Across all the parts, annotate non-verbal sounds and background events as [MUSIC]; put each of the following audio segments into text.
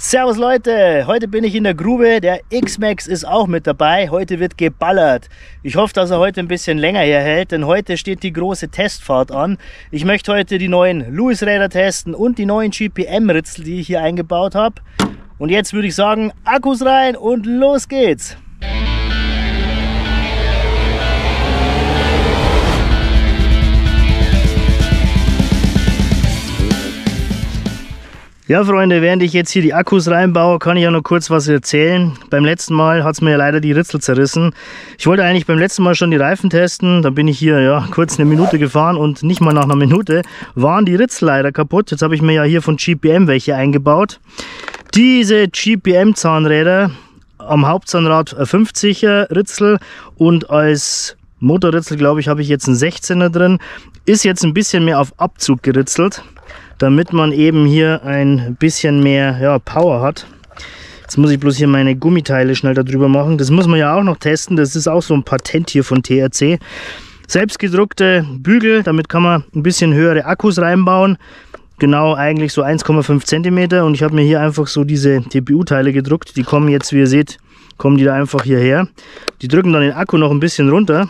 Servus Leute, heute bin ich in der Grube, der X-Max ist auch mit dabei, heute wird geballert. Ich hoffe, dass er heute ein bisschen länger hier hält, denn heute steht die große Testfahrt an. Ich möchte heute die neuen Lewis-Räder testen und die neuen GPM-Ritzel, die ich hier eingebaut habe. Und jetzt würde ich sagen, Akkus rein und los geht's! Ja, Freunde, während ich jetzt hier die Akkus reinbaue, kann ich ja noch kurz was erzählen. Beim letzten Mal hat es mir ja leider die Ritzel zerrissen. Ich wollte eigentlich beim letzten Mal schon die Reifen testen. Dann bin ich hier ja kurz eine Minute gefahren und nicht mal nach einer Minute waren die Ritzel leider kaputt. Jetzt habe ich mir ja hier von GPM welche eingebaut. Diese GPM-Zahnräder am Hauptzahnrad 50er Ritzel und als Motorritzel, glaube ich, habe ich jetzt einen 16er drin. Ist jetzt ein bisschen mehr auf Abzug geritzelt damit man eben hier ein bisschen mehr ja, Power hat. Jetzt muss ich bloß hier meine Gummiteile schnell darüber machen. Das muss man ja auch noch testen. Das ist auch so ein Patent hier von TRC. Selbstgedruckte Bügel, damit kann man ein bisschen höhere Akkus reinbauen. Genau eigentlich so 1,5 cm. Und ich habe mir hier einfach so diese TPU-Teile gedruckt. Die kommen jetzt, wie ihr seht, kommen die da einfach hierher. Die drücken dann den Akku noch ein bisschen runter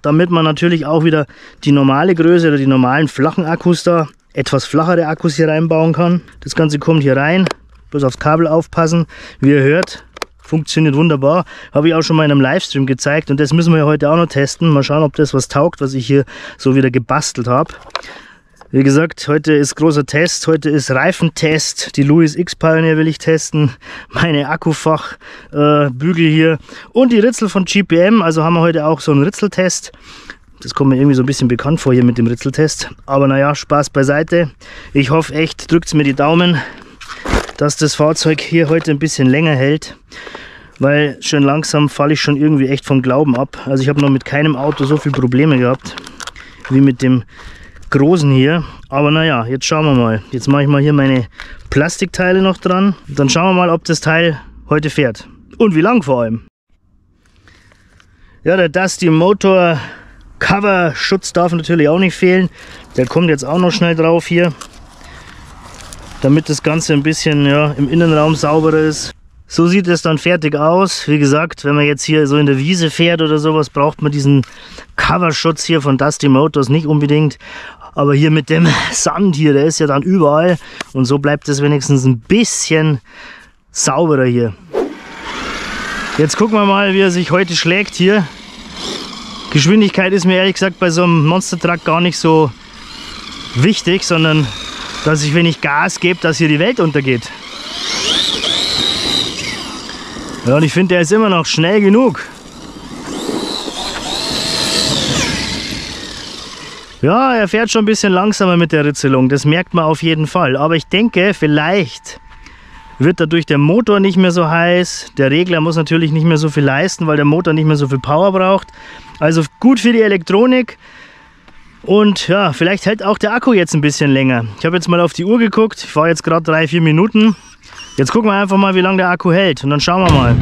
damit man natürlich auch wieder die normale Größe oder die normalen flachen Akkus da etwas flachere Akkus hier reinbauen kann. Das Ganze kommt hier rein, bloß aufs Kabel aufpassen. Wie ihr hört, funktioniert wunderbar. Habe ich auch schon mal in einem Livestream gezeigt und das müssen wir heute auch noch testen. Mal schauen, ob das was taugt, was ich hier so wieder gebastelt habe. Wie gesagt, heute ist großer Test, heute ist Reifentest. Die Louis X Pioneer will ich testen, meine Akkufachbügel äh, hier und die Ritzel von GPM. Also haben wir heute auch so einen Ritzeltest. Das kommt mir irgendwie so ein bisschen bekannt vor hier mit dem Ritzeltest. Aber naja, Spaß beiseite. Ich hoffe echt, drückt mir die Daumen, dass das Fahrzeug hier heute ein bisschen länger hält. Weil schön langsam falle ich schon irgendwie echt vom Glauben ab. Also ich habe noch mit keinem Auto so viele Probleme gehabt wie mit dem großen hier. Aber naja, jetzt schauen wir mal. Jetzt mache ich mal hier meine Plastikteile noch dran. Dann schauen wir mal, ob das Teil heute fährt. Und wie lang vor allem. Ja, der Dusty Motor Coverschutz darf natürlich auch nicht fehlen. Der kommt jetzt auch noch schnell drauf hier, damit das Ganze ein bisschen ja, im Innenraum sauberer ist. So sieht es dann fertig aus. Wie gesagt, wenn man jetzt hier so in der Wiese fährt oder sowas, braucht man diesen Coverschutz hier von Dusty Motors nicht unbedingt. Aber hier mit dem Sand hier, der ist ja dann überall. Und so bleibt es wenigstens ein bisschen sauberer hier. Jetzt gucken wir mal, wie er sich heute schlägt hier. Geschwindigkeit ist mir ehrlich gesagt bei so einem Monster Truck gar nicht so wichtig, sondern dass ich, wenn ich Gas gebe, dass hier die Welt untergeht. Ja, und ich finde, der ist immer noch schnell genug. Ja, er fährt schon ein bisschen langsamer mit der Ritzelung, das merkt man auf jeden Fall. Aber ich denke, vielleicht wird dadurch der Motor nicht mehr so heiß. Der Regler muss natürlich nicht mehr so viel leisten, weil der Motor nicht mehr so viel Power braucht. Also gut für die Elektronik. Und ja, vielleicht hält auch der Akku jetzt ein bisschen länger. Ich habe jetzt mal auf die Uhr geguckt. Ich fahre jetzt gerade drei, vier Minuten. Jetzt gucken wir einfach mal, wie lange der Akku hält. Und dann schauen wir mal.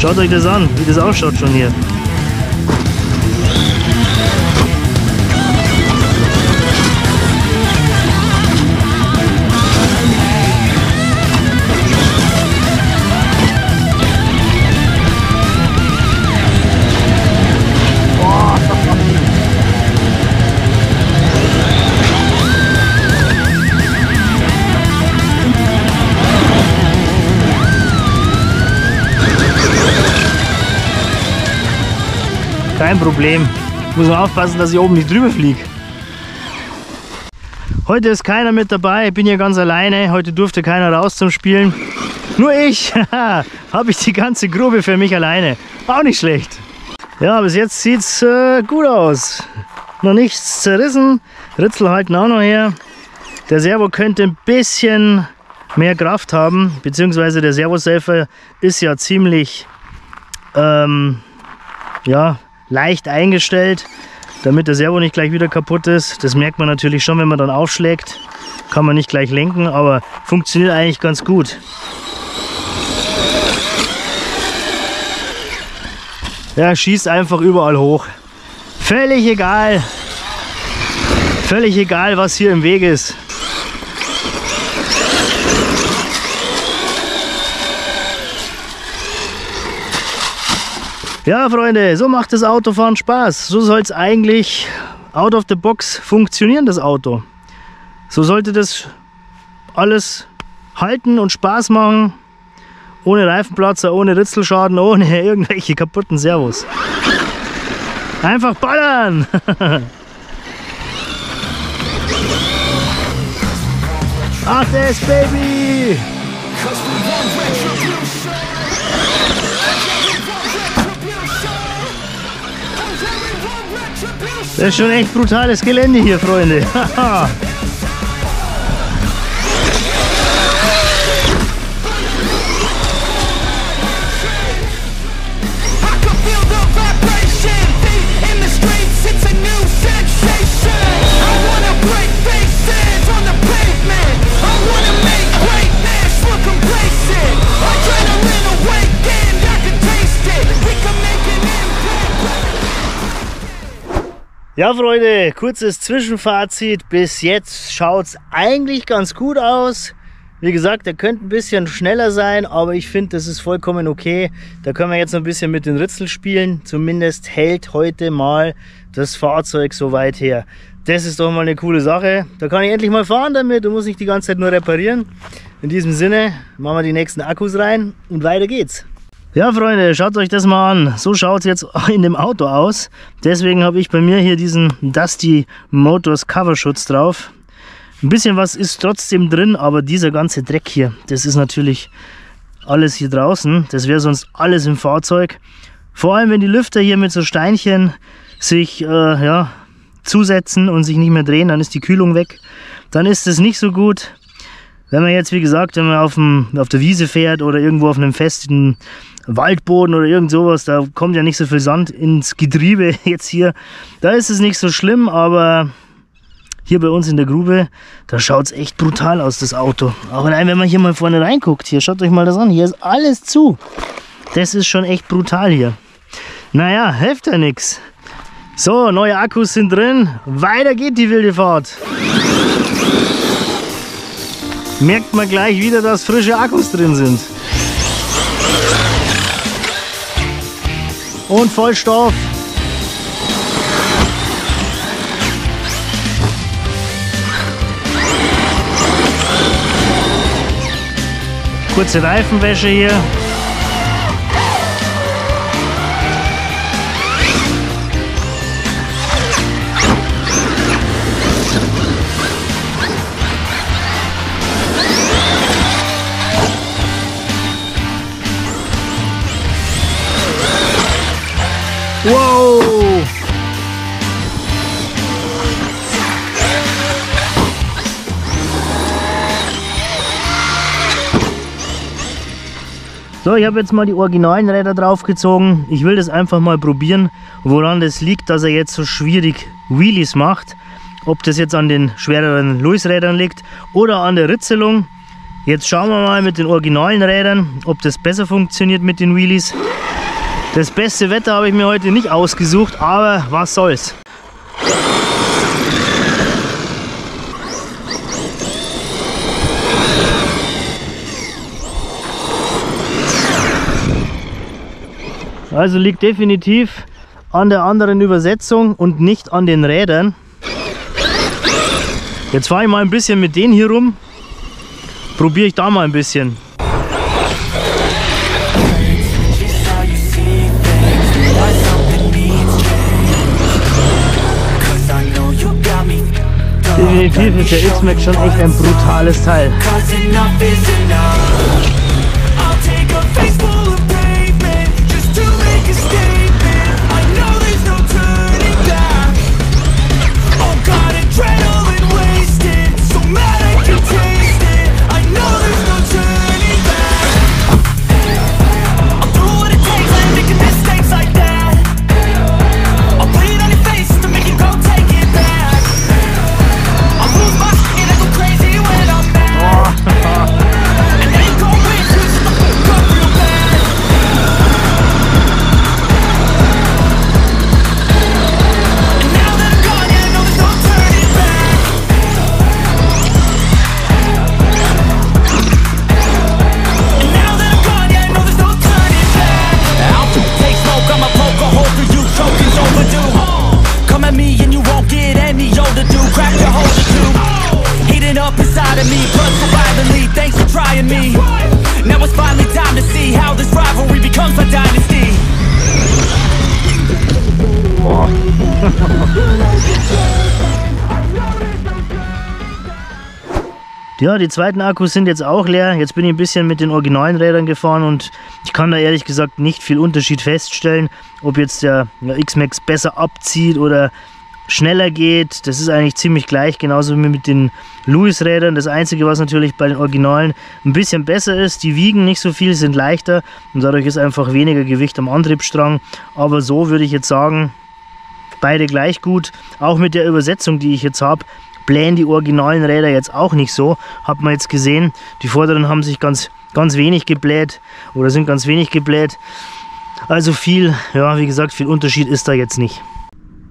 Schaut euch das an, wie das ausschaut schon hier. Kein Problem. Ich muss nur aufpassen, dass ich oben nicht drüber fliege. Heute ist keiner mit dabei, ich bin hier ganz alleine. Heute durfte keiner raus zum Spielen. Nur ich [LAUGHS] habe ich die ganze Grube für mich alleine. Auch nicht schlecht. Ja, bis jetzt sieht es äh, gut aus. Noch nichts zerrissen. Ritzel halten auch noch her. Der Servo könnte ein bisschen mehr Kraft haben, beziehungsweise der Servosäfer ist ja ziemlich ähm, ja, leicht eingestellt, damit der Servo nicht gleich wieder kaputt ist. Das merkt man natürlich schon, wenn man dann aufschlägt. Kann man nicht gleich lenken, aber funktioniert eigentlich ganz gut. Ja, schießt einfach überall hoch. Völlig egal. Völlig egal, was hier im Weg ist. Ja, Freunde, so macht das Autofahren Spaß. So soll es eigentlich out of the box funktionieren, das Auto. So sollte das alles halten und Spaß machen. Ohne Reifenplatzer, ohne Ritzelschaden, ohne [LAUGHS] irgendwelche kaputten Servos. Einfach ballern! [LAUGHS] Ach, das Baby! Das ist schon echt brutales Gelände hier, Freunde. [LAUGHS] Ja, Freunde, kurzes Zwischenfazit. Bis jetzt schaut es eigentlich ganz gut aus. Wie gesagt, der könnte ein bisschen schneller sein, aber ich finde, das ist vollkommen okay. Da können wir jetzt noch ein bisschen mit den Ritzel spielen. Zumindest hält heute mal das Fahrzeug so weit her. Das ist doch mal eine coole Sache. Da kann ich endlich mal fahren damit und muss nicht die ganze Zeit nur reparieren. In diesem Sinne machen wir die nächsten Akkus rein und weiter geht's. Ja, Freunde, schaut euch das mal an. So schaut es jetzt [LAUGHS] in dem Auto aus. Deswegen habe ich bei mir hier diesen Dusty Motors Coverschutz drauf. Ein bisschen was ist trotzdem drin, aber dieser ganze Dreck hier, das ist natürlich alles hier draußen. Das wäre sonst alles im Fahrzeug. Vor allem, wenn die Lüfter hier mit so Steinchen sich äh, ja, zusetzen und sich nicht mehr drehen, dann ist die Kühlung weg. Dann ist es nicht so gut. Wenn man jetzt, wie gesagt, wenn man auf, dem, auf der Wiese fährt oder irgendwo auf einem festen Waldboden oder irgend sowas, da kommt ja nicht so viel Sand ins Getriebe [LAUGHS] jetzt hier. Da ist es nicht so schlimm, aber hier bei uns in der Grube, da schaut es echt brutal aus, das Auto. Auch allein, wenn man hier mal vorne reinguckt, hier, schaut euch mal das an, hier ist alles zu. Das ist schon echt brutal hier. Naja, hilft ja nichts. So, neue Akkus sind drin. Weiter geht die wilde Fahrt. Merkt man gleich wieder, dass frische Akkus drin sind. und Vollstoff. Kurze Reifenwäsche hier. So, ich habe jetzt mal die originalen Räder draufgezogen. Ich will das einfach mal probieren, woran das liegt, dass er jetzt so schwierig Wheelies macht. Ob das jetzt an den schwereren Lewis-Rädern liegt oder an der Ritzelung. Jetzt schauen wir mal mit den originalen Rädern, ob das besser funktioniert mit den Wheelies. Das beste Wetter habe ich mir heute nicht ausgesucht, aber was soll's. Also liegt definitiv an der anderen Übersetzung und nicht an den Rädern. Jetzt fahre ich mal ein bisschen mit denen hier rum. Probiere ich da mal ein bisschen. definitiv ist der X-Max schon echt ein brutales Teil. Ja, die zweiten Akkus sind jetzt auch leer. Jetzt bin ich ein bisschen mit den originalen Rädern gefahren und ich kann da ehrlich gesagt nicht viel Unterschied feststellen, ob jetzt der X-Max besser abzieht oder schneller geht. Das ist eigentlich ziemlich gleich, genauso wie mit den Lewis-Rädern. Das Einzige, was natürlich bei den Originalen ein bisschen besser ist, die wiegen nicht so viel, sind leichter und dadurch ist einfach weniger Gewicht am Antriebsstrang. Aber so würde ich jetzt sagen, beide gleich gut. Auch mit der Übersetzung, die ich jetzt habe, blähen die originalen Räder jetzt auch nicht so. Hat man jetzt gesehen, die vorderen haben sich ganz, ganz wenig gebläht oder sind ganz wenig gebläht. Also viel, ja, wie gesagt, viel Unterschied ist da jetzt nicht.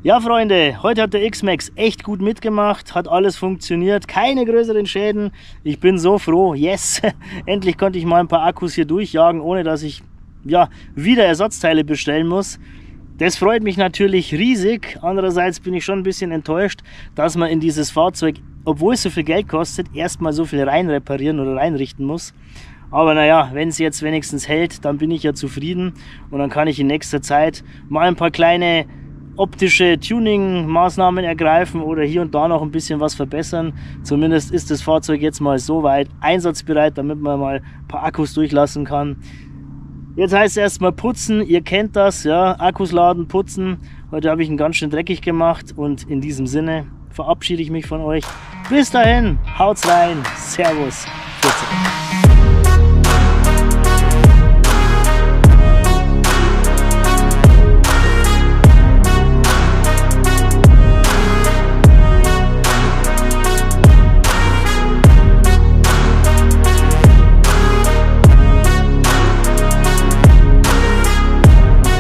Ja, Freunde, heute hat der X-Max echt gut mitgemacht, hat alles funktioniert, keine größeren Schäden. Ich bin so froh, yes, [LAUGHS] endlich konnte ich mal ein paar Akkus hier durchjagen, ohne dass ich ja, wieder Ersatzteile bestellen muss. Das freut mich natürlich riesig. Andererseits bin ich schon ein bisschen enttäuscht, dass man in dieses Fahrzeug, obwohl es so viel Geld kostet, erstmal so viel rein reparieren oder reinrichten muss. Aber naja, wenn es jetzt wenigstens hält, dann bin ich ja zufrieden und dann kann ich in nächster Zeit mal ein paar kleine optische Tuning-Maßnahmen ergreifen oder hier und da noch ein bisschen was verbessern. Zumindest ist das Fahrzeug jetzt mal so weit einsatzbereit, damit man mal ein paar Akkus durchlassen kann. Jetzt heißt es erstmal putzen, ihr kennt das, ja, Akkus laden, putzen. Heute habe ich ihn ganz schön dreckig gemacht und in diesem Sinne verabschiede ich mich von euch. Bis dahin, haut's rein, Servus, 14.